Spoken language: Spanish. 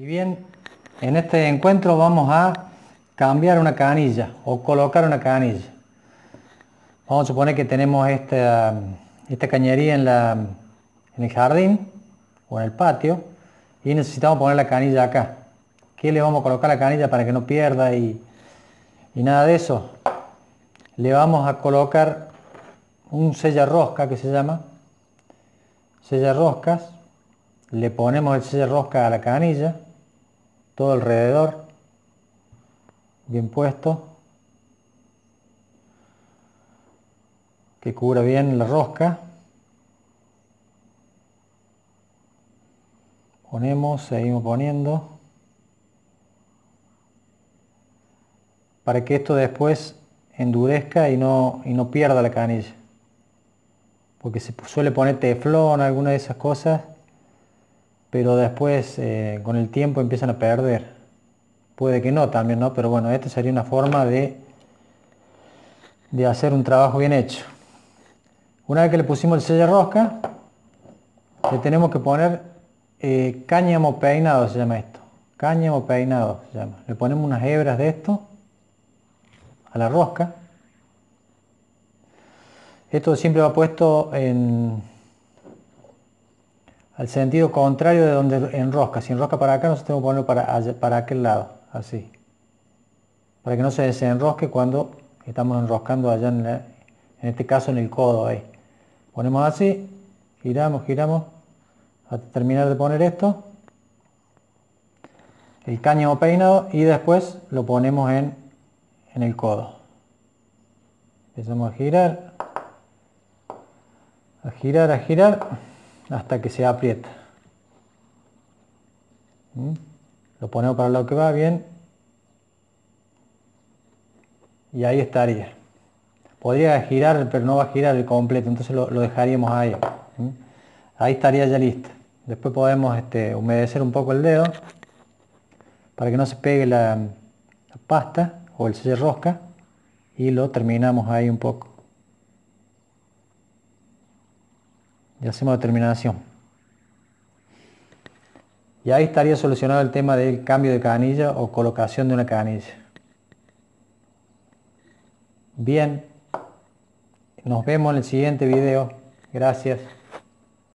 Y bien, en este encuentro vamos a cambiar una canilla o colocar una canilla. Vamos a suponer que tenemos esta, esta cañería en, la, en el jardín o en el patio y necesitamos poner la canilla acá. ¿Qué le vamos a colocar la canilla para que no pierda y, y nada de eso? Le vamos a colocar un sella rosca que se llama sella roscas le ponemos el sella rosca a la canilla todo alrededor bien puesto que cubra bien la rosca ponemos, seguimos poniendo para que esto después endurezca y no, y no pierda la canilla. Porque se suele poner teflón, alguna de esas cosas, pero después eh, con el tiempo empiezan a perder. Puede que no también, ¿no? Pero bueno, esta sería una forma de, de hacer un trabajo bien hecho. Una vez que le pusimos el sello rosca, le tenemos que poner eh, cáñamo peinado, se llama esto. Cáñamo peinado se llama. Le ponemos unas hebras de esto a la rosca esto siempre va puesto en, al sentido contrario de donde enrosca. Si enrosca para acá, nosotros tenemos que ponerlo para, para aquel lado, así. Para que no se desenrosque cuando estamos enroscando allá, en, en este caso en el codo ahí. Ponemos así, giramos, giramos, hasta terminar de poner esto. El cáñamo peinado y después lo ponemos en, en el codo. Empezamos a girar, a girar, a girar hasta que se aprieta. ¿Mm? Lo ponemos para lado que va bien y ahí estaría. Podría girar, pero no va a girar el completo, entonces lo, dejaríamos ahí. ¿Mm? Ahí estaría ya listo. Después podemos este, humedecer un poco el dedo para que no se pegue la, la pasta o el sello rosca y lo terminamos ahí un poco. Y hacemos la terminación. Y ahí estaría solucionado el tema del cambio de canilla o colocación de una canilla. Bien, nos vemos en el siguiente video. Gracias.